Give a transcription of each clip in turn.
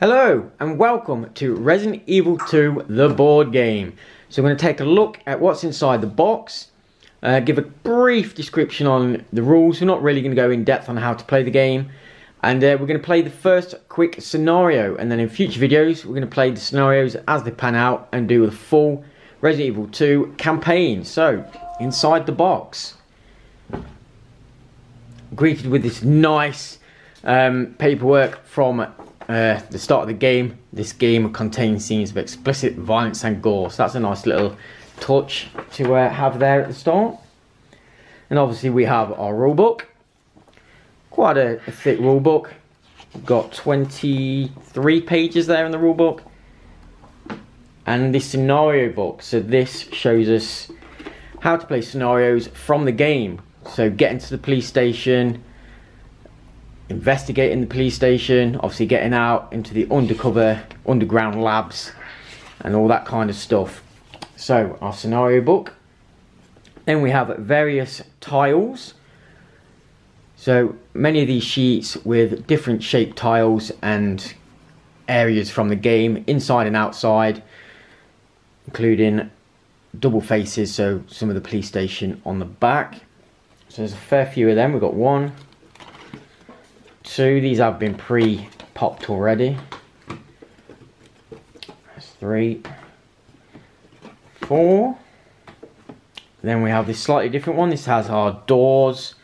Hello and welcome to Resident Evil 2 the board game. So we're going to take a look at what's inside the box, uh, give a brief description on the rules. We're not really going to go in depth on how to play the game. And uh, we're going to play the first quick scenario and then in future videos we're going to play the scenarios as they pan out and do the full Resident Evil 2 campaign. So inside the box, greeted with this nice um, paperwork from uh, the start of the game. This game contains scenes of explicit violence and gore. So that's a nice little touch to uh, have there at the start. And obviously we have our rulebook. Quite a, a thick rulebook. We've got 23 pages there in the rulebook. And the scenario book. So this shows us how to play scenarios from the game. So getting to the police station, investigating the police station, obviously getting out into the undercover underground labs and all that kind of stuff. So our scenario book. Then we have various tiles. So many of these sheets with different shaped tiles and areas from the game, inside and outside, including double faces, so some of the police station on the back. So there's a fair few of them. We've got one, two. These have been pre-popped already. That's three, four. Then we have this slightly different one. This has our doors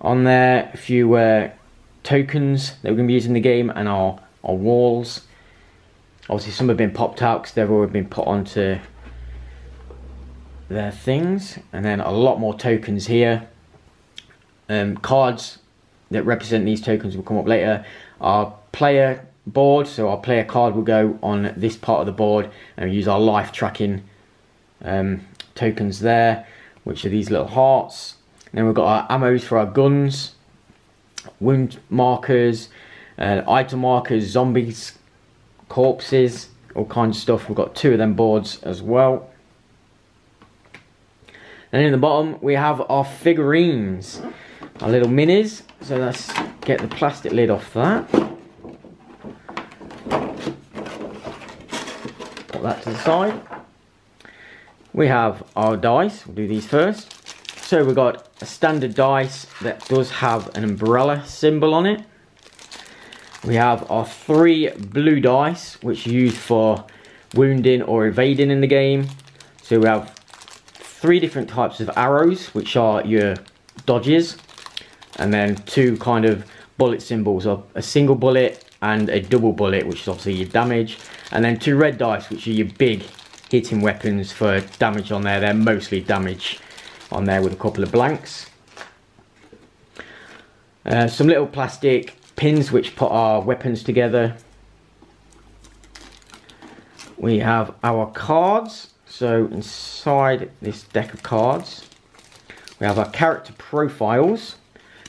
on there, a few uh, tokens that we're going to be using in the game, and our, our walls. Obviously, some have been popped out because they've already been put onto their things. And then a lot more tokens here. Um, cards that represent these tokens will come up later. Our player board, so our player card will go on this part of the board and we use our life tracking um, tokens there, which are these little hearts. Then we've got our ammos for our guns, wound markers, uh, item markers, zombies, corpses, all kinds of stuff. We've got two of them boards as well. And in the bottom we have our figurines, our little minis. So let's get the plastic lid off that. Put that to the side. We have our dice, we'll do these first. So we've got a standard dice that does have an umbrella symbol on it. We have our three blue dice, which are used for wounding or evading in the game. So we have three different types of arrows, which are your dodges, and then two kind of bullet symbols of a single bullet and a double bullet, which is obviously your damage, and then two red dice, which are your big hitting weapons for damage on there. They're mostly damage on there with a couple of blanks. Uh, some little plastic pins which put our weapons together. We have our cards. So inside this deck of cards, we have our character profiles.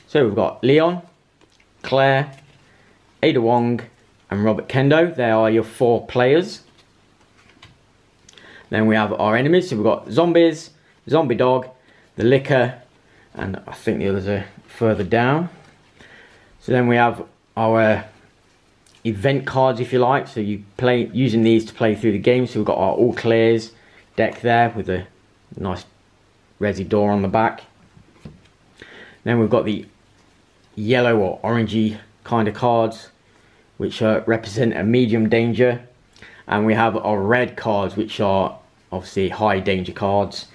So we've got Leon, Claire, Ada Wong, and Robert Kendo. They are your four players. Then we have our enemies. So we've got zombies, zombie dog, the licker, and I think the others are further down. So then we have our event cards, if you like. So you play using these to play through the game. So we've got our all clears deck there with a nice resi door on the back. Then we've got the yellow or orangey kind of cards, which uh, represent a medium danger. And we have our red cards, which are obviously high danger cards.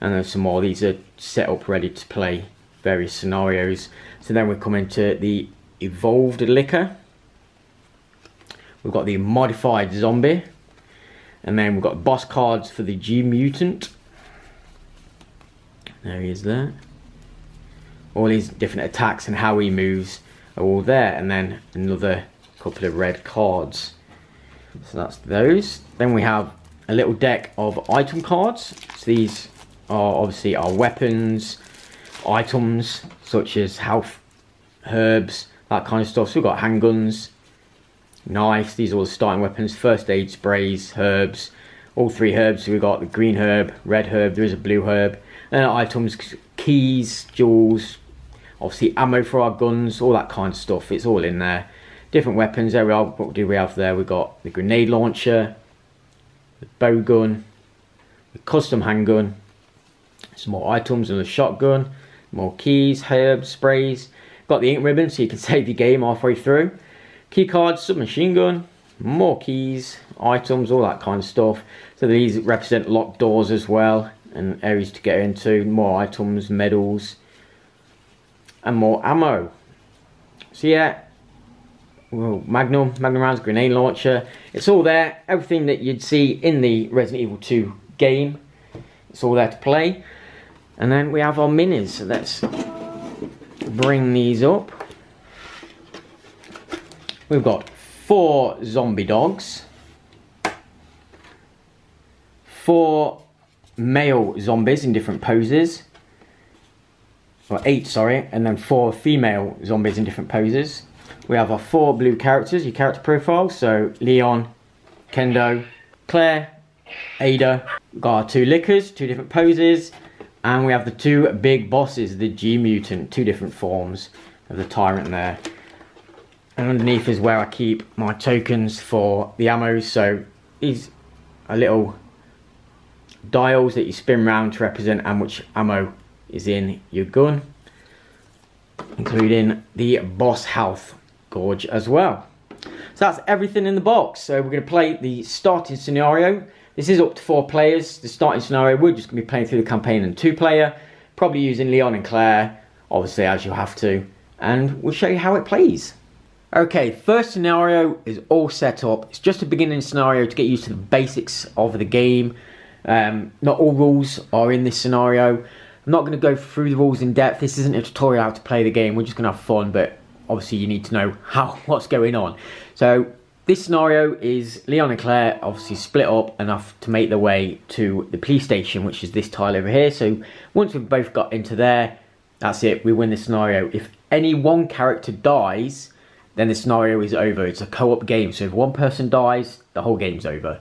And there's some more. These are set up ready to play various scenarios. So then we come into the evolved licker We've got the modified zombie. And then we've got boss cards for the G Mutant. There he is there. All these different attacks and how he moves are all there. And then another couple of red cards. So that's those. Then we have a little deck of item cards. So these are obviously our weapons, items such as health, herbs, that kind of stuff. So we've got handguns, knives, these are all the starting weapons, first aid sprays, herbs, all three herbs. So we've got the green herb, red herb, there is a blue herb. And items, keys, jewels, obviously ammo for our guns, all that kind of stuff. It's all in there. different weapons. There we are. What do we have there? We've got the grenade launcher, the bow gun, the custom handgun, some more items and a shotgun, more keys, herbs, sprays. Got the ink ribbon so you can save your game halfway through. Key cards, submachine gun, more keys, items, all that kind of stuff. So these represent locked doors as well and areas to get into, more items, medals, and more ammo. So yeah, well, Magnum, Magnum rounds, grenade launcher, it's all there. Everything that you'd see in the Resident Evil 2 game, it's all there to play. And then we have our minis. So let's bring these up. We've got four zombie dogs, four male zombies in different poses, or eight, sorry, and then four female zombies in different poses. We have our four blue characters, your character profile, so Leon, Kendo, Claire, Ada. We've got our two lickers, two different poses, and we have the two big bosses, the G-Mutant, two different forms of the Tyrant there. And underneath is where I keep my tokens for the ammo, so these a little dials that you spin around to represent how much ammo is in your gun, including the boss health gauge as well. So that's everything in the box. So we're going to play the starting scenario. This is up to four players. The starting scenario, we're just going to be playing through the campaign in two player, probably using Leon and Claire, obviously as you have to, and we'll show you how it plays. Okay, first scenario is all set up. It's just a beginning scenario to get used to the basics of the game. Um, not all rules are in this scenario. I'm not going to go through the rules in depth. This isn't a tutorial how to play the game. We're just going to have fun, but obviously you need to know how what's going on. So this scenario is Leon and Claire obviously split up enough to make their way to the police station, which is this tile over here. So once we've both got into there, that's it. We win the scenario. If any one character dies, then the scenario is over. It's a co-op game. So if one person dies, the whole game's over.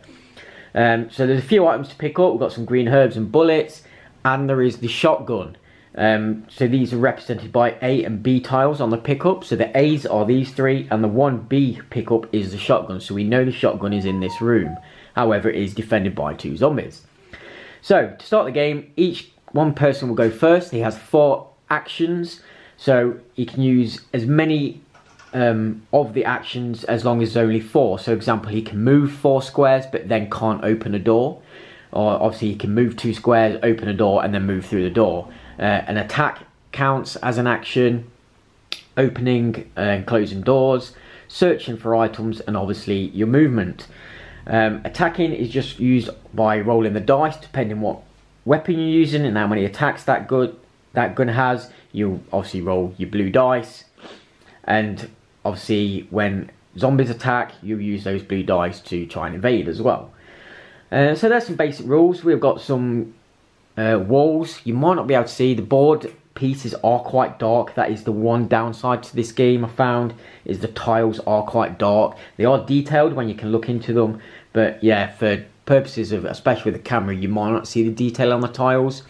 Um, so there's a few items to pick up. We've got some green herbs and bullets, and there is the shotgun. Um, so these are represented by A and B tiles on the pickup. So the A's are these three, and the 1B pickup is the shotgun. So we know the shotgun is in this room. However, it is defended by two zombies. So to start the game, each one person will go first. He has four actions. So he can use as many um, of the actions as long as only four. So, example, he can move four squares but then can't open a door. Or obviously, he can move two squares, open a door, and then move through the door. Uh, an attack counts as an action, opening and closing doors, searching for items, and obviously your movement. Um, attacking is just used by rolling the dice, depending what weapon you're using and how many attacks that good that gun has. You obviously roll your blue dice, and obviously when zombies attack, you use those blue dice to try and invade as well. Uh, so there's some basic rules. We've got some uh, walls. You might not be able to see the board pieces are quite dark. That is the one downside to this game I found is the tiles are quite dark. They are detailed when you can look into them, but yeah, for purposes of especially with the camera, you might not see the detail on the tiles.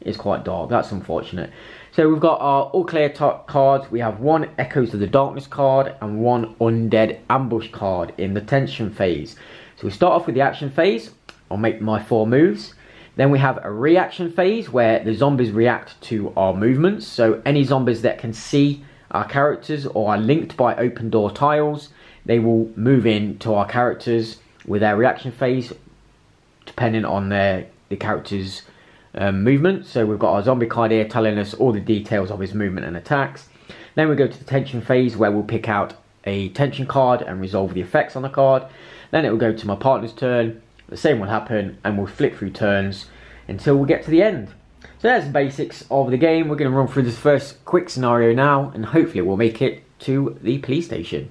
It's quite dark. That's unfortunate. So we've got our all clear top cards. We have one Echoes of the Darkness card and one Undead Ambush card in the tension phase. So we start off with the action phase. I'll make my four moves. Then we have a reaction phase where the zombies react to our movements. So any zombies that can see our characters or are linked by open door tiles, they will move in to our characters with their reaction phase depending on their the character's um, movement. So we've got our zombie card here telling us all the details of his movement and attacks. Then we go to the tension phase where we'll pick out a tension card and resolve the effects on the card. Then it will go to my partner's turn. The same will happen and we'll flip through turns until we get to the end. So that's the basics of the game. We're going to run through this first quick scenario now and hopefully we'll make it to the police station.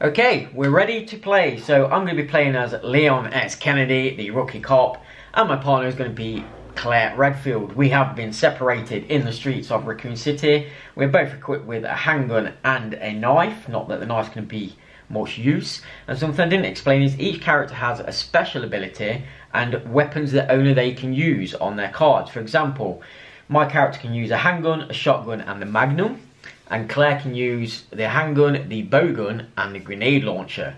Okay, we're ready to play. So I'm going to be playing as Leon S. Kennedy, the rookie cop, and my partner is going to be Claire Redfield. We have been separated in the streets of Raccoon City. We're both equipped with a handgun and a knife. Not that the knife can be much use. And something I didn't explain is each character has a special ability and weapons that only they can use on their cards. For example, my character can use a handgun, a shotgun and the magnum. and Claire can use the handgun, the bowgun, and the grenade launcher.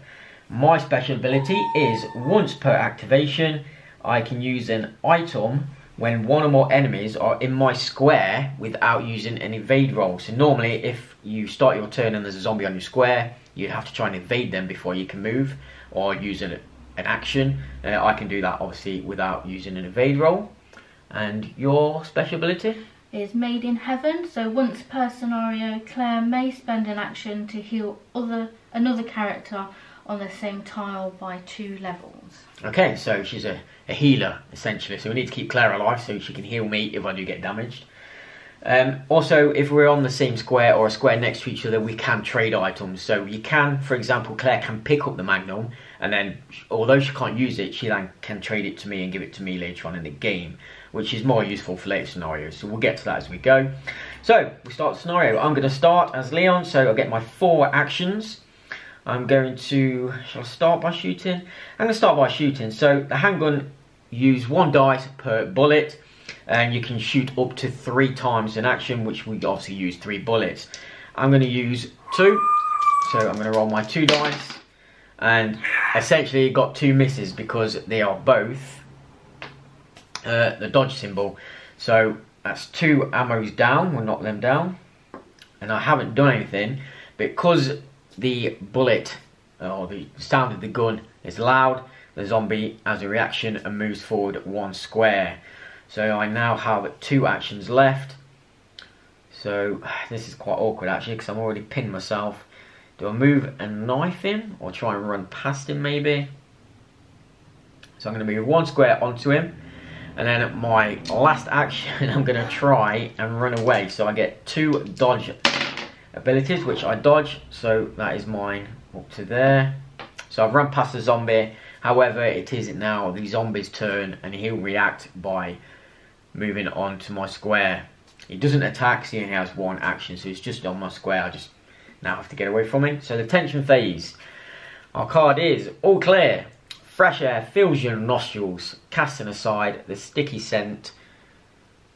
My special ability is once per activation, I can use an item when one or more enemies are in my square without using an evade roll. So normally if you start your turn and there's a zombie on your square, you'd have to try and evade them before you can move or use an, an action. Uh, I can do that obviously without using an evade roll. And your special ability? Is made in heaven. So once per scenario, Claire may spend an action to heal other another character on the same tile by two levels. Okay, so she's a, a healer essentially. So we need to keep Claire alive so she can heal me if I do get damaged. Um, also, if we're on the same square or a square next to each other, we can trade items. So you can, for example, Claire can pick up the Magnum, and then, although she can't use it, she then can trade it to me and give it to me later on in the game, which is more useful for later scenarios. So we'll get to that as we go. So, we start scenario. I'm going to start as Leon, so I'll get my four actions. I'm going to, shall I start by shooting? I'm going to start by shooting. So, the handgun, use one dice per bullet and you can shoot up to three times in action, which we obviously use three bullets. I'm going to use two, so I'm going to roll my two dice, and essentially got two misses because they are both uh, the dodge symbol. So that's two ammos down, we'll knock them down, and I haven't done anything because the bullet or the sound of the gun is loud. The zombie has a reaction and moves forward one square. So I now have two actions left. So this is quite awkward actually because I'm already pinned myself. Do I move and knife him or try and run past him maybe? So I'm going to move one square onto him. And then my last action, I'm going to try and run away. So I get two dodge abilities, which I dodge. So that is mine up to there. So I've run past the zombie. However, it is now the zombie's turn and he'll react by moving on to my square. He doesn't attack, so he only has one action, so it's just on my square. I just now have to get away from him. So the tension phase. Our card is all clear. Fresh air fills your nostrils, casting aside the sticky scent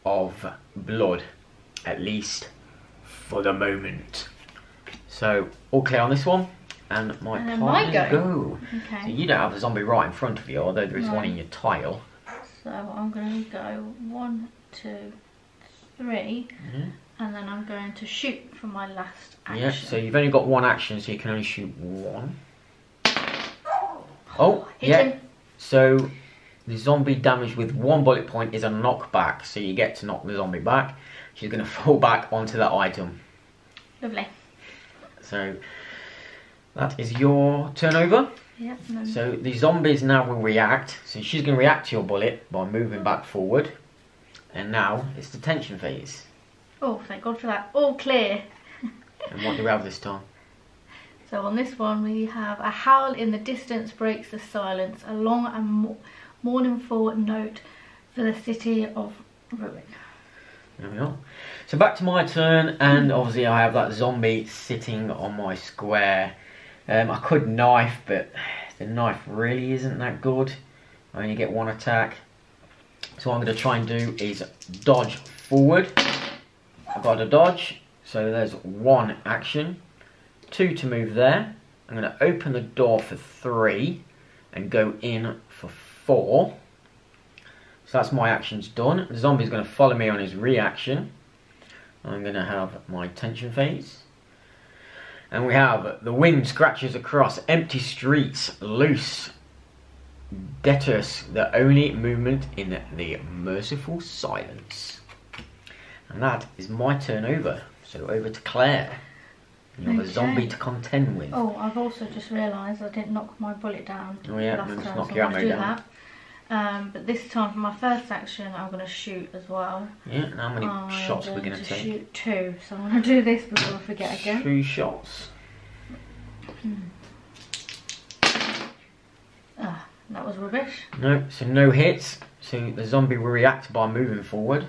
of blood, at least for the moment. So all clear on this one, and my And my go. go. So Okay. you don't have a zombie right in front of you, although there is one in your tile. So I'm going to go one, two, three, Mhm. and then I'm going to shoot for my last action. Yeah, so you've only got one action, so you can only shoot one. Oh, Hit yeah. him. So the zombie damage with one bullet point is a knockback, so you get to knock the zombie back. She's going to fall back onto that item. Lovely. So that is your turnover. Yep. And So the zombies now will react. So she's going to react to your bullet by moving back forward. And now it's the tension phase. Oh, thank God for that. All clear. And what do we have this time? So on this one we have a howl in the distance breaks the silence, a long and mo- mournful note for the city of ruin. There we are. So back to my turn, and obviously I have that zombie sitting on my square. Um, I could knife, but the knife really isn't that good. I only get one attack. So what I'm going to try and do is dodge forward. I've got a dodge, so there's one action. Two to move there. I'm going to open the door for three and go in for four. So that's my actions done. The zombie's going to follow me on his reaction. I'm going to have my tension phase. And we have the wind scratches across empty streets, loose. Detus, the only movement in the merciful silence. And that is my turn over. So over to Claire. You have a Okay. zombie to contend with. Oh, I've also just realised I didn't knock my bullet down Oh, yeah, last let's turn, knock your ammo do down. that. Um, but this time for my first action I'm going to shoot as well. Yeah, and how many I'm shots are we going to to take? shoot two, so I'm going to do this before I forget again. Two shots. Ah, that was rubbish. No, so no hits. So the zombie will react by moving forward.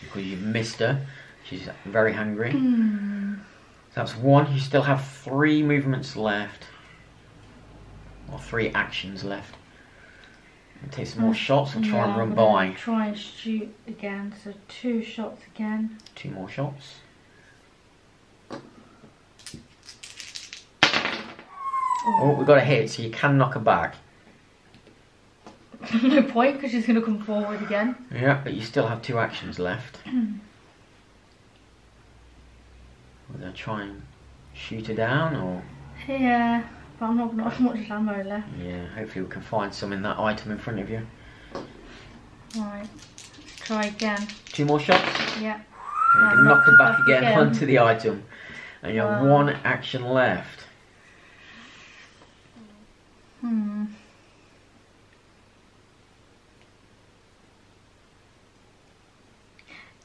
Because you've missed her. She's very hungry. Hmm. So that's one. You still have three movements left. Or three actions left and take some more shots and try yeah, and run by. Try and shoot again. So two shots again. Two more shots. Oh, we got a hit, so you can knock her back. no point, because she's going to come forward again. Yeah, but you still have two actions left. We're going to try and shoot her down, or... Yeah but I'm not going to much ammo left. yeah, hopefully we can find some in that item in front of you. Right, let's try again. Two more shots. Yeah. And you can knock her back again, again. onto the item, and you have Wow. one action left. Hmm.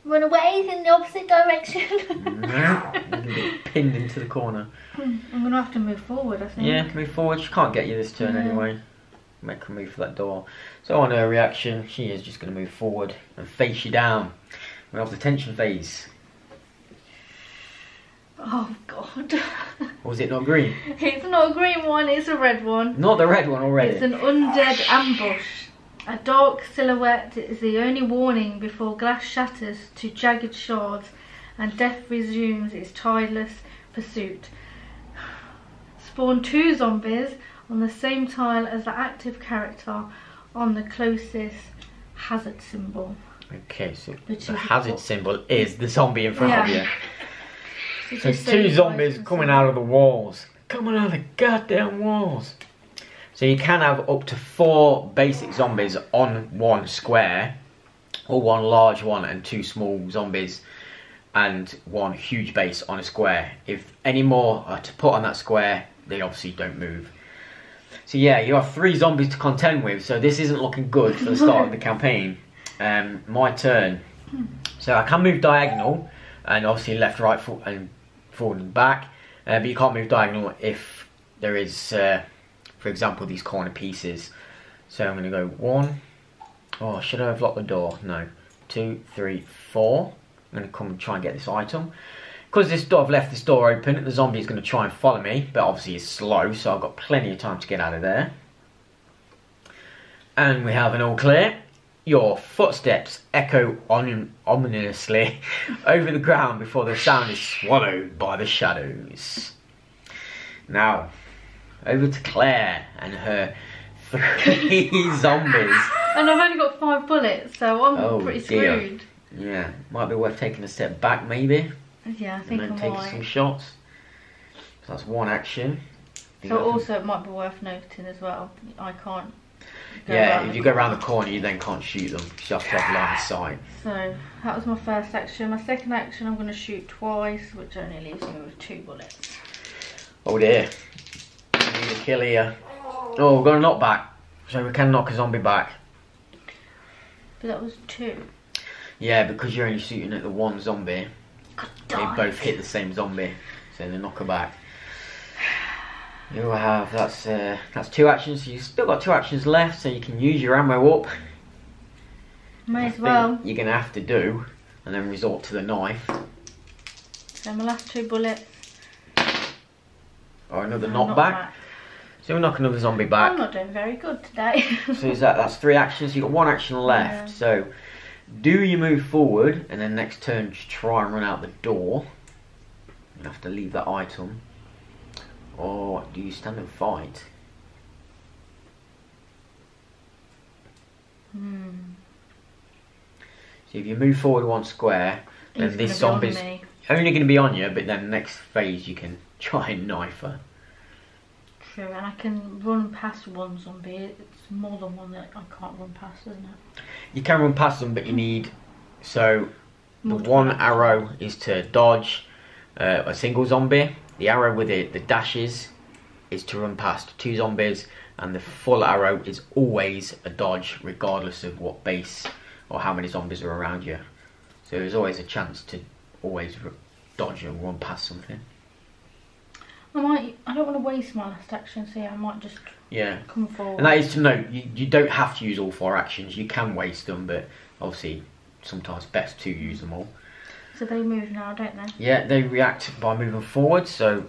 Run away in the opposite direction. no, you can be pinned into the corner. Hmm, I'm going to have to move forward, I think. Yeah, move forward. She can't get you this turn Yeah. anyway. Make her move for that door. So on her reaction, she is just going to move forward and face you down. We have the tension phase. Oh, God. Was it not green? it's not a green one, it's a red one. Not the red one already. It's an undead ambush. A dark silhouette is the only warning before glass shatters to jagged shards and death resumes its tireless pursuit. Spawn two zombies on the same tile as the active character on the closest hazard symbol. Okay, so Which the hazard symbol is the zombie in front of you. So So two zombies coming out of the walls. Coming out of the goddamn walls. So you can have up to four basic zombies on one square, or one large one and two small zombies, and one huge base on a square. If any more are to put on that square, they obviously don't move. So yeah, you have three zombies to contend with. So this isn't looking good for the start of the campaign. Um, my turn. So I can move diagonal, and obviously left, right, for, and forward and back. Uh, but you can't move diagonal if there is, uh, for example, these corner pieces. So I'm going to go one. Oh, should I have locked the door? No. Two, three, four. I'm going to come and try and get this item. Because this door, I've left this door open, the zombie is going to try and follow me, but obviously it's slow, so I've got plenty of time to get out of there. And we have an all clear. Your footsteps echo on ominously over the ground before the sound is swallowed by the shadows. Now, over to Claire and her three zombies. And I've only got five bullets, so I'm Oh, pretty dear. screwed. Yeah, might be worth taking a step back maybe, Yeah, I and think then I taking some shots. So that's one action. So also it might be worth noting as well. I can't. yeah, if you go around the corner, you then can't shoot them. You have to have line of sight. So that was my first action. My second action, I'm going to shoot twice, which only leaves me with two bullets. Oh dear. We Need a kill here. Oh, we've got a knockback. So we can knock a zombie back. But that was two. Yeah, because you're only shooting at the one zombie. God, They both hit the same zombie, so they knock her back. You have that's uh, that's two actions. So you've still got two actions left, so you can use your ammo up. May as well. You're gonna have to do, and then resort to the knife So my last two bullets. Or another and knockback. So we knock another zombie back. I'm not doing very good today. So is that that's three actions? You got one action left. Yeah. So do you move forward, and then next turn just try and run out the door. You have to leave that item, or do you stand and fight? Hmm. So if you move forward one square, then He's this zombie's. Only going to be on you, but then next phase you can try and knife her. True, and I can run past one zombie. It's more than one that I can't run past, isn't it? You can run past them, but you need so the Multiple one arrow is to dodge uh, a single zombie. The arrow with it, the dashes, is to run past two zombies, and the full arrow is always a dodge, regardless of what base or how many zombies are around you. So there's always a chance to always dodge and run past something. I might. I don't want to waste my last action, so yeah, I might just Yeah. come forward. And that is to note, you, you don't have to use all four actions. You can waste them, but obviously sometimes best to use them all. So they move now, don't they? Yeah, they react by moving forward, so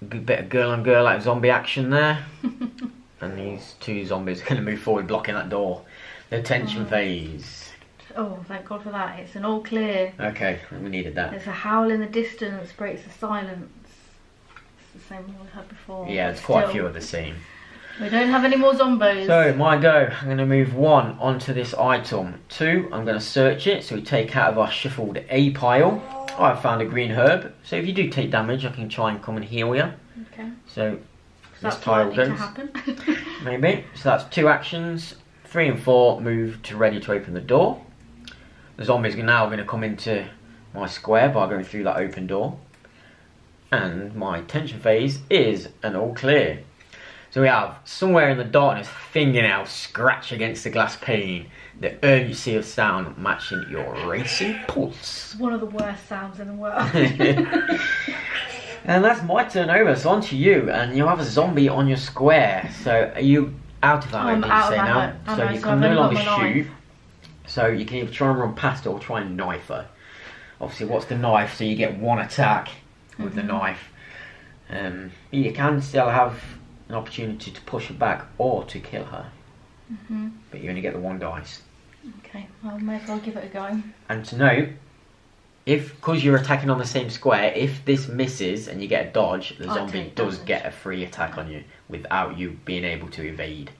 a good bit of girl on girl like zombie action there. and these two zombies are going to move forward, blocking that door. The tension Oh. phase. Oh, thank God for that. It's an all clear. Okay, we needed that. There's a howl in the distance breaks the silence. It's the same one we had before. Yeah, it's quite a few of the same. We don't have any more zombies. So, my go. I'm going to move one onto this item. Two, I'm going to search it. So we take out of our shuffled A pile. Oh, I found a green herb. So if you do take damage, I can try and come and heal you. okay. So So this that's tile goes. happen. Maybe. So that's two actions. Three and four move to ready to open the door. The zombies are now going to come into my square by going through that open door. And my tension phase is an all clear. So we have somewhere in the darkness fingernail scratch against the glass pane. The urgency of sound matching your racing pulse. One of the worst sounds in the world. And that's my turn over. So on to you, and you have a zombie on your square. So are you out of ammo? I'm did you say now? So you can no longer shoot. knife. So you can either try and run past her or try and knife her. Obviously, what's the knife? So you get one attack with the Mhm. knife. Um, you can still have an opportunity to push her back or to kill her, hmm but you only get the one dice. Okay, well, may as well give it a go. And to note, if because you're attacking on the same square, if this misses and you get a dodge, the I zombie does damage. get a free attack on you without you being able to evade.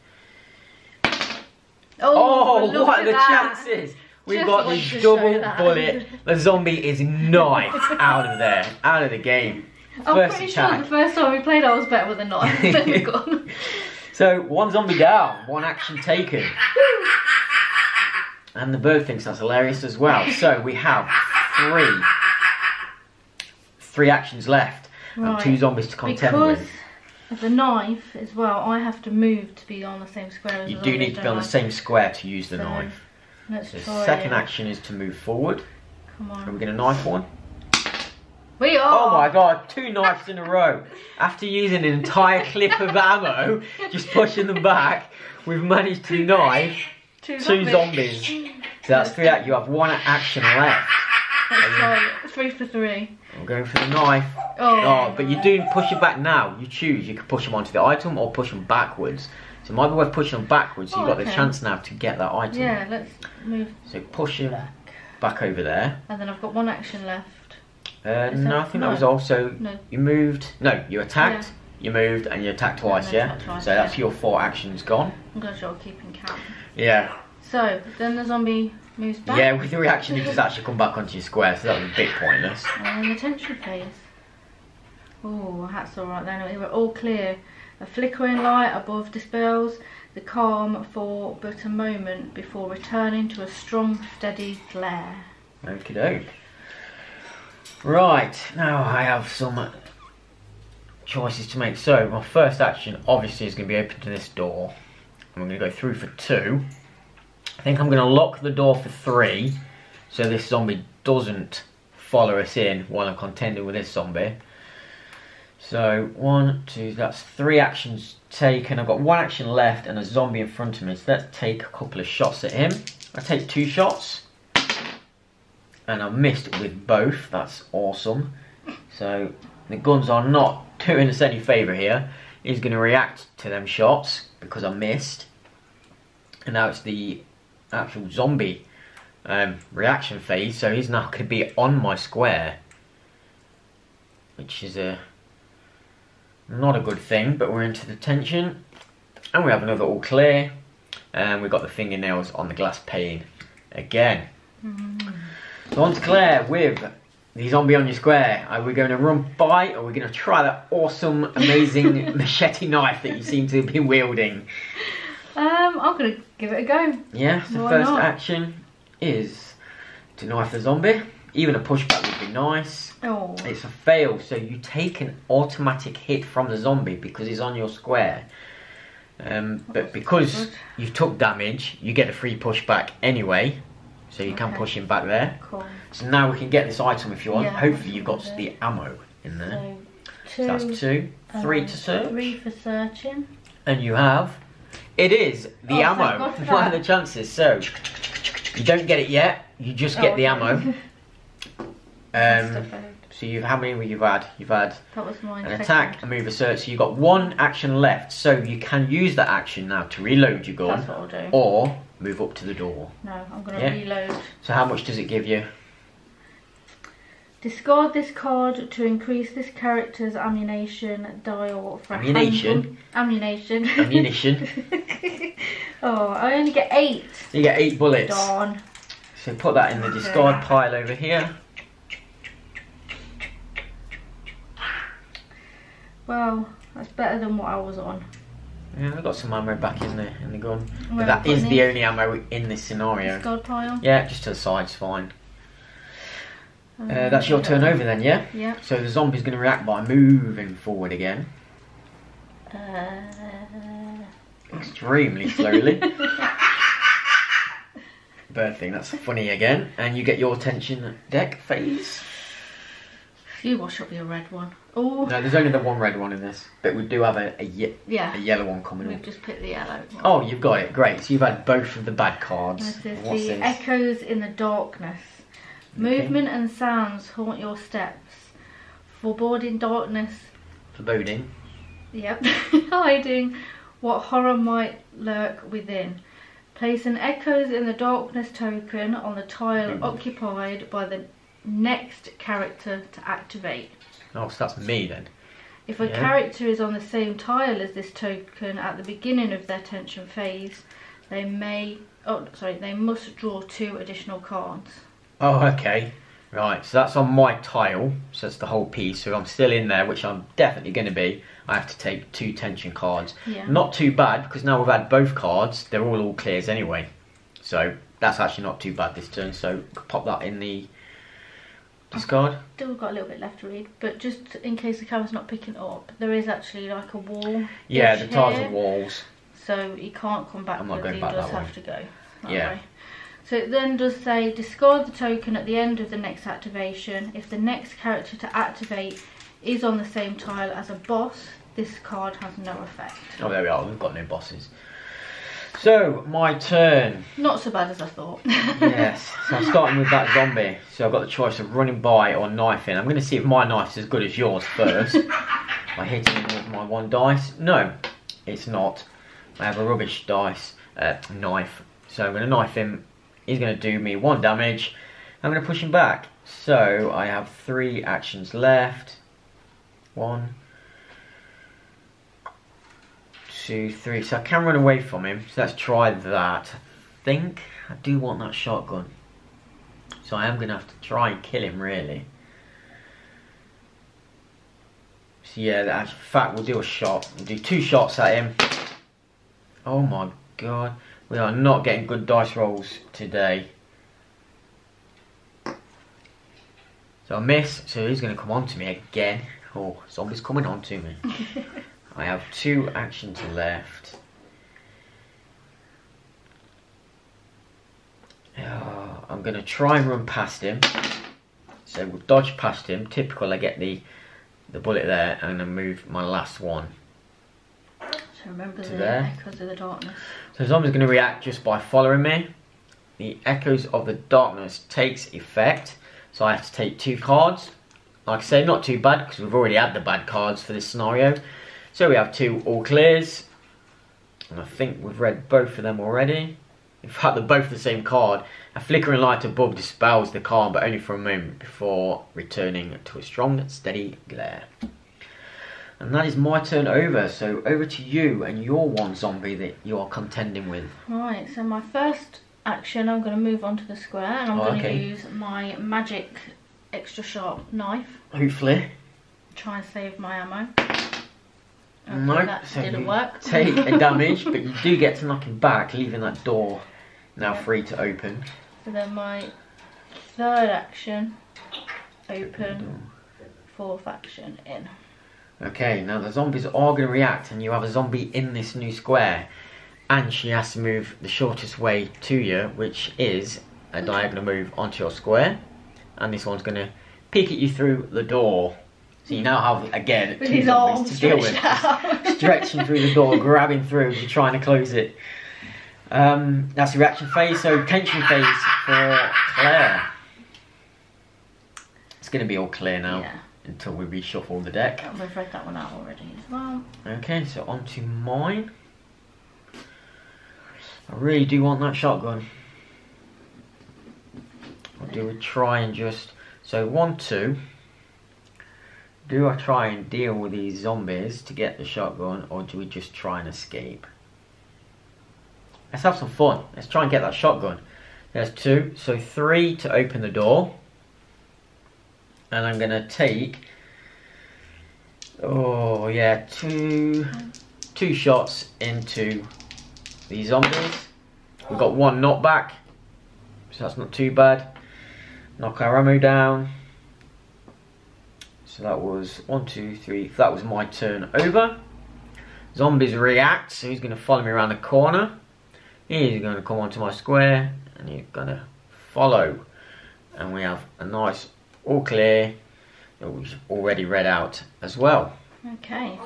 Oh, oh, look what at are the that. chances? We've got this double bullet. The zombie is knifed out of there, out of the game. I'm First pretty sure the first time we played I was better with a knife than the gun. So one zombie down, one action taken. And the bird thinks that's hilarious as well. So we have three, three actions left, and two zombies to contend Because with. The knife as well, I have to move to be on the same square as You do need to be on the same square to use the So, knife. Let's The try second it. action is to move forward. Come on. Are we going to knife one? We are. Oh my god, two knives in a row. After using an entire clip of ammo, just pushing them back, we've managed to knife Two two zombies. zombies. So that's three act. You have one action left. Let's try it. Three for three. I'm going for the knife. Oh, Oh, but you do push it back now. You choose. You can push them onto the item or push them backwards. So it might be worth pushing them backwards. So you've Oh, got the chance now to get that item. Yeah, let's move So push him back. back over there. And then I've got one action left. Uh, no, that- I think no. that was also No. you moved. No, you attacked. You moved and you attacked twice. Yeah. twice, so that's yeah. your four actions gone. I'm glad you're keeping count. Yeah. So, then the zombie moves back. Yeah. With the reaction, it just actually come back onto your square. So that was a bit pointless. Oh, and then the tension phase. Oh, that's alright then. We're all clear. A flickering light above dispels the calm for but a moment before returning to a strong, steady glare. Okie doke. Right, now I have some choices to make. So, my first action obviously is going to be open to this door. I'm going to go through for two. I think I'm going to lock the door for three so this zombie doesn't follow us in while I'm contending with this zombie. So, one, two, that's three actions taken. I've got one action left and a zombie in front of me. So, let's take a couple of shots at him. I take two shots and I missed with both. That's awesome. So the guns are not doing us any favour here. He's going to react to them shots because I missed. And now it's the actual zombie um, reaction phase. So he's now going to be on my square, which is a not a good thing. But we're into the tension, and we have another all clear, and we've got the fingernails on the glass pane again. So on to Claire with the zombie on your square. Are we going to run by or are we going to try that awesome, amazing machete knife that you seem to have been wielding? Um, I'm gonna give it a go. Yeah, the Why first not? action is to knife the zombie. Even a pushback would be nice. Oh, It's a fail, so you take an automatic hit from the zombie because he's on your square. Um, but because you took damage, you get a free pushback anyway, so you can Okay. push him back there. cool. So now we can get this item if you want. Yeah, Hopefully you've got the ammo in there. So, So two. that's two, three um, to search, Three for searching. and you have. It is the Oh, ammo. What are the chances? So you don't get it yet. You just get Oh, the ammo. Um, so you how many you've had? You've had that was mine. an second. attack, a move, a search. So you've got one action left. So you can use that action now to reload your gun That's what I'll do. or move up to the door. No, I'm gonna Yeah. reload. So how much does it give you? Discard this card to increase this character's ammunition dial for Ammunition? Ammunition. Ammunition. oh, I only get eight. So you get eight bullets. Darn. So put that in the discard pile over here. Well, that's better than what I was on. Yeah, I've got some ammo back in the in the gun. Where But that is the only ammo in this scenario. Discard pile. Yeah, just to the side's fine. Uh, that's your turn over then, yeah? Yeah. So the zombie's going to react by moving forward again. Uh, Extremely slowly. Bird thing, that's funny again. And you get your tension deck phase. you wash up your red one. Oh, No, there's only the one red one in this. But we do have a, a, ye- a yellow one coming We've just picked the yellow. one. Oh, you've got it. Great. So you've had both of the bad cards. This is What's the this? echoes in the darkness. Movement and sounds haunt your steps. Foreboding darkness. Foreboding. Yep. Hiding what horror might lurk within. Place an echoes in the darkness token on the tile Hmm. occupied by the next character to activate. Oh, so that's me then. If a Yeah. character is on the same tile as this token at the beginning of their tension phase, they may oh sorry, they must draw two additional cards. Oh, okay. Right, so that's on my tile. So that's the whole piece. So I'm still in there, which I'm definitely going to be. I have to take two tension cards. Yeah. Not too bad, because now we've had both cards. They're all all clears anyway. So that's actually not too bad this turn. So pop that in the discard. Still got a little bit left to read, but just in case the camera's not picking up, there is actually like a wall. Yeah, the tiles here, are walls. So he can't come back. I'm not going he back does that have way. to go. Yeah. way. So it then does say discard the token at the end of the next activation. If the next character to activate is on the same tile as a boss, this card has no effect. Oh, there we are. We've got no bosses. So, my turn. Not so bad as I thought. yes. So I'm starting with that zombie. So I've got the choice of running by or knifing. I'm going to see if my knife's as good as yours first. I hit him with my one dice. No, it's not. I have a rubbish dice uh, knife. So I'm going to knife him. He's going to do me one damage. I'm going to push him back. So I have three actions left. One, two, three. So I can run away from him. So let's try that. I think I do want that shotgun. So I am going to have to try and kill him, really. So yeah, that- in fact, we'll do a shot. We'll do two shots at him. Oh my god. We are not getting good dice rolls today. So I miss, so he's going to come on to me again. Oh, zombie's coming on to me. I have two actions left. Oh, I'm going to try and run past him. So we'll dodge past him. Typical, I get the the bullet there and then move my last one. so remember To the there. echoes of the darkness. So zombie's going to react just by following me. The Echoes of the Darkness takes effect. So I have to take two cards. Like I say, not too bad because we've already had the bad cards for this scenario. So we have two all clears. And I think we've read both of them already. In fact, they're both the same card. A flickering light above dispels the card, but only for a moment before returning to a strong, steady glare. And that is my turn over. So over to you and your one zombie that you are contending with. Right, so my first action, I'm going to move on to the square and I'm Oh, going to okay. use my magic extra sharp knife. Hopefully. Try and save my ammo. Okay, No, that so didn't work. Take a damage, but you do get to knock him back, leaving that door now free to open. So then my third action, open. Fourth action, in. Okay, now the zombies are going to react, and you have a zombie in this new square, and she has to move the shortest way to you, which is a diagonal move onto your square, and this one's going to peek at you through the door. So you now have again With two zombies to deal with, stretching through the door, grabbing through, you're trying to close it. Um, that's the reaction phase. So tension phase for Claire. It's going to be all clear now Yeah, until we reshuffle the deck. Oh, we've read that one out already as well. Okay, so on to mine. I really do want that shotgun. I'll do a try and just So one, two. Do I try and deal with these zombies to get the shotgun, or do we just try and escape? Let's have some fun. Let's try and get that shotgun. There's two, so three to open the door. And I'm gonna take, oh yeah, two, two shots into these zombies. We've got one knockback, so that's not too bad. Knock our ammo down. So that was one, two, three. That was my turn over. Zombies react, so he's going to follow me around the corner. He's going to come onto my square, and he's going to follow. And we have a nice all clear already read out as well. Okay.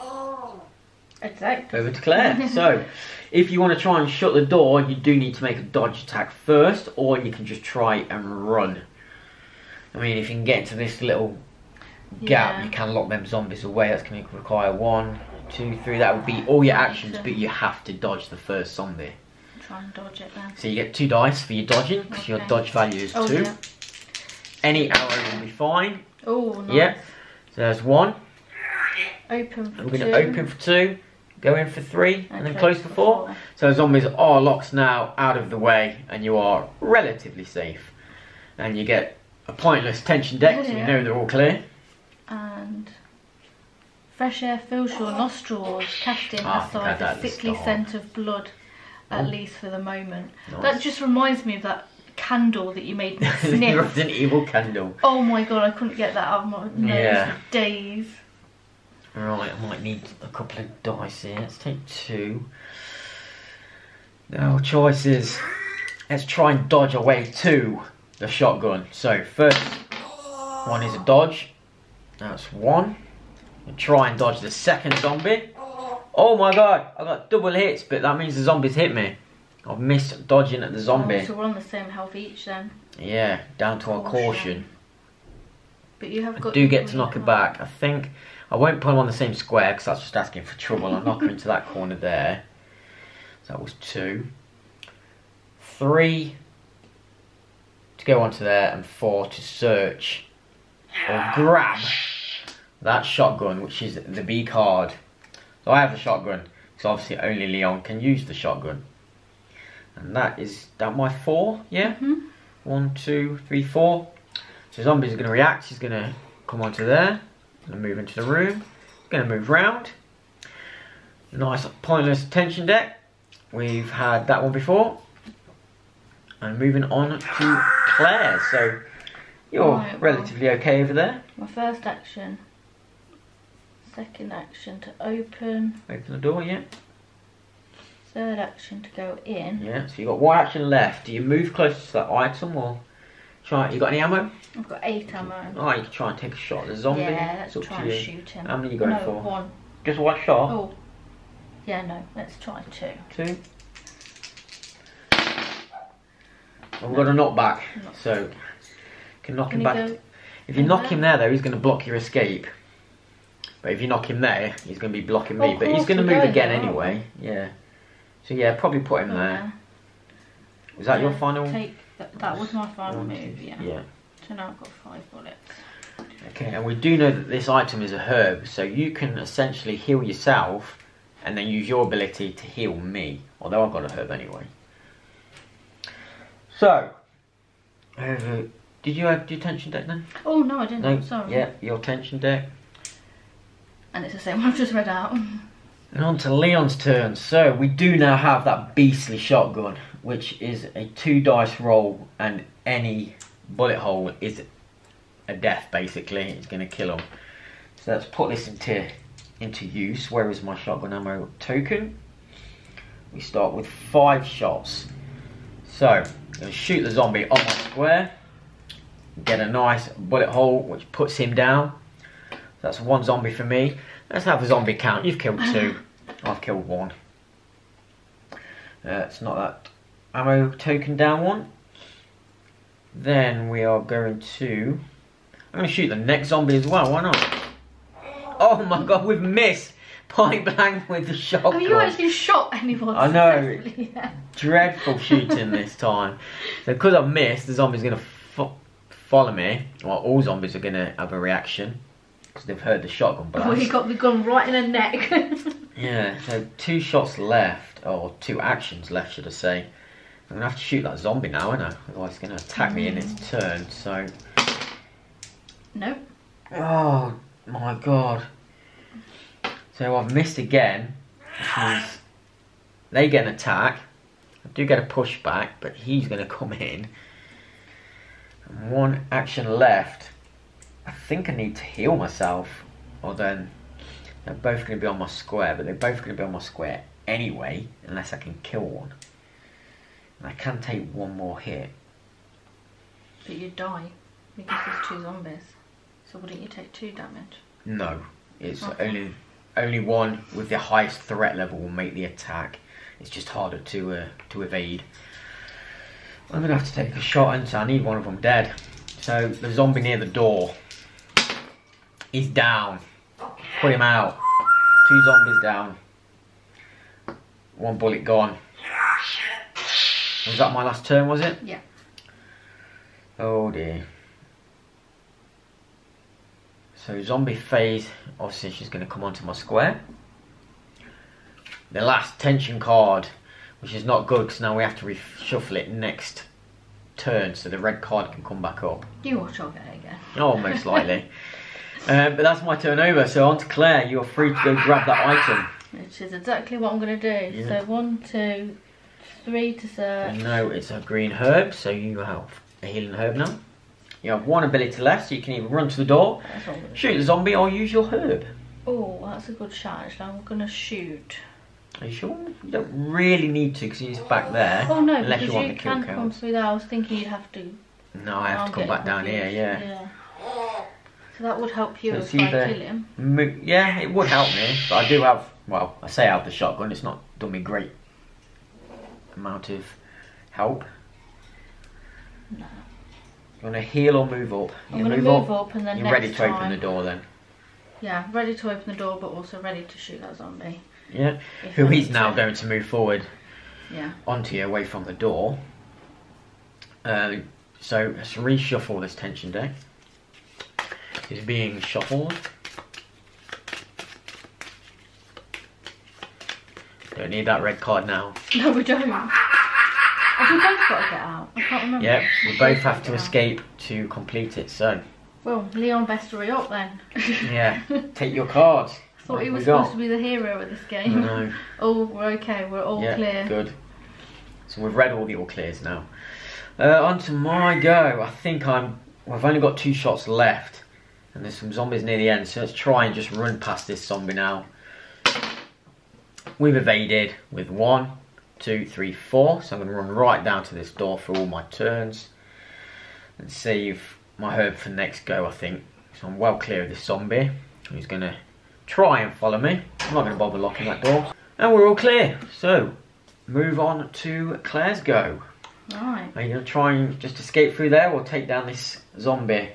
Exactly. Over to Claire. so, if you want to try and shut the door, you do need to make a dodge attack first, or you can just try and run. I mean, if you can get to this little gap, Yeah. you can lock them zombies away. That's going to require one, two, three. That would be all your actions, but you have to dodge the first zombie. Try and dodge it then. So you get two dice for your dodging, because your dodge value is Oh, two. yeah. Any arrow will be fine. Oh, nice. Yep. So there's one. Open for And we're going to open for two, go in for three, and then close for four. So zombies are locked now out of the way, and you are relatively safe. And you get a pointless tension deck, so you know they're all clear. And fresh air fills your nostrils, casting Ah, I think I had aside the the sickly start. scent of blood, at Oh. least for the moment. Nice. That just reminds me of that candle that you made me sniff. Resident Evil candle. oh my god, I couldn't get that out of my nose Yeah. for days. Right, I might need a couple of dice here. Let's take two. Now, choices. Let's try and dodge away to the shotgun. So, first one is a dodge. That's one. And try and dodge the second zombie. Oh my god, I got double hits, but that means the zombies hit me. I've missed dodging at the zombie. Oh, so we're on the same health each then. Yeah, down to our Caution. caution. But you have I got do get to knock her back. I think I won't put him on the same square because that's just asking for trouble. I'll knock her into that corner there. So that was two. Three to go onto there, and four to search or grab that shotgun, which is the B card. So I have the shotgun, so obviously only Leon can use the shotgun. And that is that my four, yeah? Mhm. One, two, three, four. So zombies are going to react. He's going to come onto there. To move into the room. Going to move round. Nice pointless tension deck. We've had that one before. And moving on to Claire. So you're Right, well- relatively okay over there. My first action. Second action to open. Open the door, yeah. Third action to go in. Yeah. So you've got one action left. Do you move closer to that item or try? You got any ammo? I've got eight ammo. Oh, you can try and take a shot at the zombie. Yeah, let's try and you. shoot him. How many you going no, for? one. Just one shot. Oh. Yeah, no, let's try two. Two. And we've got a knockback, Knock. so can knock Can him back. If you knock him there, though, he's going to block your escape. But if you knock him there, he's going to be blocking me. Oh, but he's going to move again there, anyway. Yeah. So yeah, probably put him there. Was that your final? Take that, that was my final One, move, yeah. Yeah. So now I've got five bullets. Okay, and we do know that this item is a herb, so you can essentially heal yourself, and then use your ability to heal me. Although I've got a herb anyway. So, uh, did you have your tension deck then? Oh no, I didn't. No. Sorry. Yeah, your tension deck. And it's the same one I've just read out. And on to Leon's turn. So we do now have that beastly shotgun, which is a two dice roll, and any bullet hole is a death. Basically, it's going to kill him. So let's put this into into use. Where is my shotgun ammo token? We start with five shots. So I'm going to shoot the zombie on my square. Get a nice bullet hole, which puts him down. That's one zombie for me. Let's have a zombie count. You've killed two. I've killed one. Uh, it's not that ammo token down one. Then we are going to. I'm going to shoot the next zombie as well. Why not? Oh my god, we've missed point blank with the shotgun. Have you actually shot anyone? I know. successfully? Yeah. Dreadful shooting this time. So because I missed, the zombie's going to f- follow me, well, all zombies are going to have a reaction because they've heard the shotgun blast. Oh, he got the gun right in her neck. Yeah, so two shots left, or two actions left, should I say. I'm gonna have to shoot that zombie now, aren't I? Otherwise, it's gonna attack me in its mm. turn. So, nope. oh my god. So I've missed again, they get an attack. I do get a pushback, but he's gonna come in. And one action left. I think I need to heal myself, or then they're both going to be on my square, but they're both going to be on my square anyway, unless I can kill one. And I can take one more hit. But you die because there's two zombies. So wouldn't you take two damage? No, it's Okay. only only one with the highest threat level will make the attack. It's just harder to uh, to evade. I'm gonna have to take a shot, and so I need one of them dead. So the zombie near the door, he's down. Put him out. Two zombies down. One bullet gone. Was that my last turn? Was it? Yeah. Oh dear. So zombie phase, obviously she's going to come onto my square. The last tension card, which is not good because now we have to reshuffle it next turn so the red card can come back up. You watch I'll get it again. Oh, most likely. um, but that's my turn over. So on to Claire. You are free to go grab that item. Which is exactly what I'm going to do. Yeah. So one, two, three to search. No, it's a green herb, so you have a healing herb now. You have one ability left, so you can either run to the door, That's what I'm gonna shoot the zombie, or use your herb. Oh, that's a good shot. Actually, I'm going to shoot. Are you sure? You don't really need to because he's back there. Oh no, unless because you want you the kill can count. come through there. I was thinking you'd have to. No, I have I'm to come back down here, confused. yeah. So that would help you So if I kill him. Mo- Yeah, it would help me, but I do have, well, I say I have the shotgun, it's not done me great amount of help. No. You want to heal or move up? I'm You going to move up, and then You're ready to time. open the door then. Yeah, ready to open the door, but also ready to shoot that zombie. Yeah. Who I now to. going to move forward Yeah. onto you away from the door. Um, so let's reshuffle this tension deck. It's being shuffled. Don't need that red card now. No, we don't. Have we both got to get out? I can't remember. Yep, we both have to out. escape to complete it. So, Well, Leon best hurry up then. yeah, take your cards. I thought he was supposed to be the hero of this game. No. Oh, we're okay. We're all yeah, clear. good. So we've read all the all clears now. Uh, on to my go. I think I'm. We've only got two shots left, and there's some zombies near the end. So let's try and just run past this zombie now. We've evaded with one, two, three, four. So I'm going to run right down to this door for all my turns and save my herb for next go. I think so. I'm well clear of this zombie who's going to try and follow me. I'm not going to bother locking that door. And we're all clear. So move on to Claire's go. Right. Are you going to try and just escape through there or take down this zombie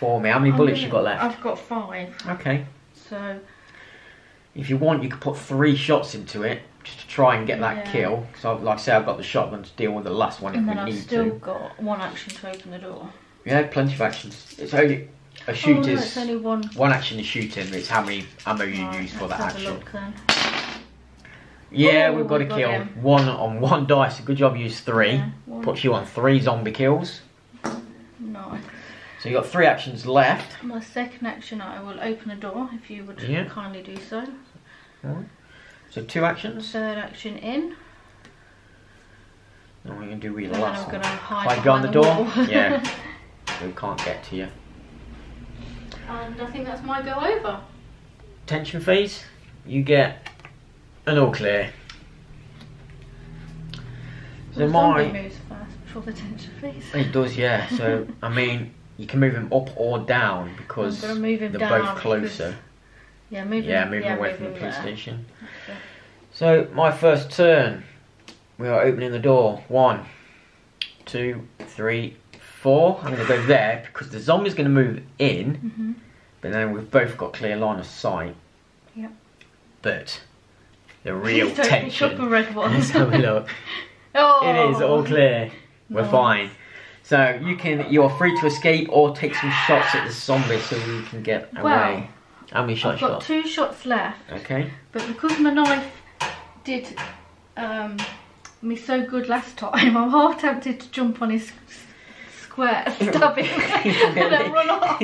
for me? How many I'm bullets you got left? I've got five. Okay. So If you want, you could put three shots into it just to try and get that Yeah. kill. Because, like I say, I've got the shotgun to deal with the last one if and then we I've need still got one action to open the door. Yeah, plenty of actions. It's only a oh, shoot no, is only one. one action is shooting. It's how many ammo you Right, use for that action. look. Yeah, Oh, we've got got kill. him. One on one dice. Good job. You used three. Yeah. Puts you on three zombie kills. Nice. So you've got three actions left. My second action, I will open the door if you would Yeah. kindly do so. So two actions. Third action in. And we're gonna do your And then last I'm one. going to hide Hide behind the door. wall. yeah. We can't get to you. Um, and I think that's my go over. Tension phase. You get an all clear. So the zombie my moves first before the tension phase. it does yeah. So I mean you can move him up or down because they're down both closer. Yeah, move Yeah, him, moving yeah, away move from the police there. station. Okay. So my first turn, we are opening the door. One, two, three, four. I'm going to go there because the zombie's going to move in, Mhm. but then we've both got clear line of sight. Yep. But the real Please don't pick up a tension. red one. Let's have a look. oh, It is all clear. We're Nice. fine. So you can you're free to escape or take some shots at the zombie so we can get Well, away. How many shots I've got got? two shots left, Okay. but because my knife did um, me so good last time, I'm half tempted to jump on his square, stab him, and then run off.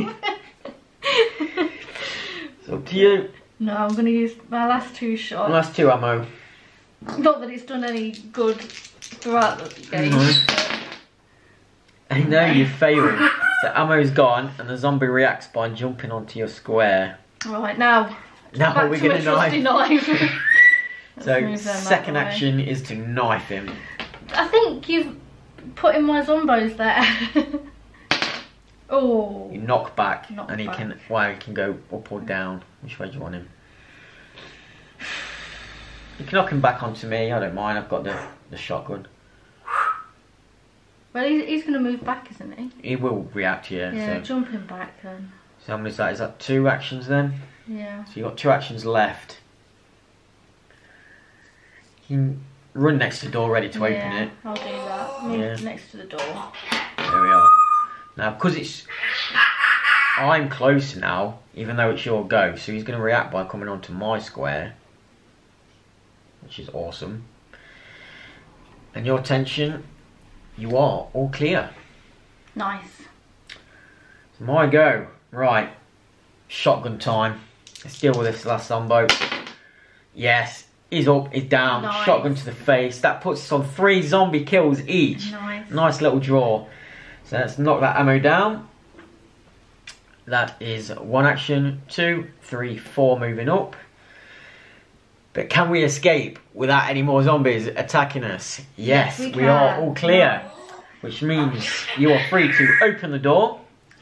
It's up to you. no, I'm going to use my last two shots. Last two ammo. Not that it's done any good throughout the game. Mhm. but- I know you failed. The ammo's gone and the zombie reacts by jumping onto your square. Right, now, Now back we're to gonna my knife. knife. So move them out second action is to knife him. I think you've put in my zombos there. oh. You knock back Knock and he back. can well he can go up or down. Which way do you want him? You can knock him back onto me, I don't mind, I've got the, the shotgun. Well, he's, he's going to move back, isn't he? He will react here. Yeah, So, jumping back then. so how many is that? Is that two actions then? Yeah. So you've got two actions left. You can run next to the door ready to open yeah, it. I'll do that. Move Yeah. next to the door. There we are. Now, because it's. I'm closer now, even though it's your go, so he's going to react by coming onto my square. Which is awesome. And your attention, you are all clear. Nice. My go. Right. Shotgun time. Let's deal with this last zombo. Yes. He's up, he's down. Nice. Shotgun to the face. That puts us on three zombie kills each. Nice. Nice little draw. So let's knock that ammo down. That is one action, two, three, four moving up. But can we escape without any more zombies attacking us? Yes, we, are all clear. Which means you are free to open the door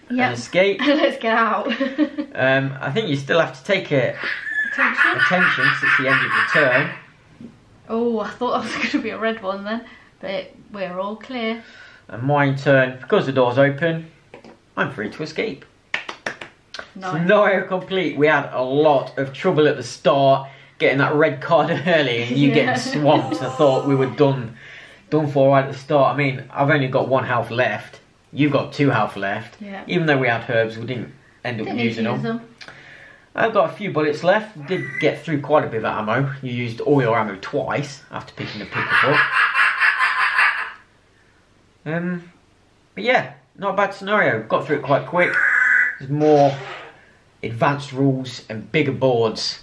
and escape. Let's get out. Um, I think you still have to take it Attention. attention since the end of your turn. Oh, I thought that was going to be a red one then. But we're all clear. And my turn, because the door's open, I'm free to escape. Nice. Scenario complete. We had a lot of trouble at the start getting that red card early and you Yeah. getting swamped. I thought we were done done for right at the start. I mean, I've only got one health left. You've got two health left. Yeah. Even though we had herbs, we didn't end up Didn't using use them. them. I've got a few bullets left. Did get through quite a bit of ammo. You used all your ammo twice after picking the pickup up. Um, but yeah, not a bad scenario. Got through it quite quick. There's more advanced rules and bigger boards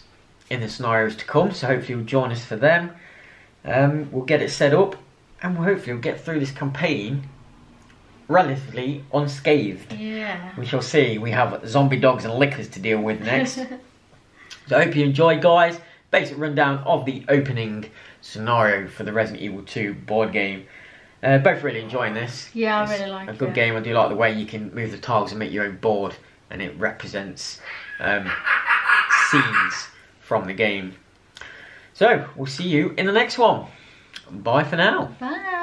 in the scenarios to come, so hopefully you'll join us for them. Um, we'll get it set up, and we'll hopefully we'll get through this campaign relatively unscathed. Yeah. We shall see. We have zombie dogs and lickers to deal with next. So I hope you enjoyed, guys. Basic rundown of the opening scenario for the Resident Evil 2 board game. Uh, both really enjoying this. Yeah, I really like it. a good it. game. I do like the way you can move the tiles and make your own board, and it represents um, scenes from the game. So we'll see you in the next one. Bye for now. Bye.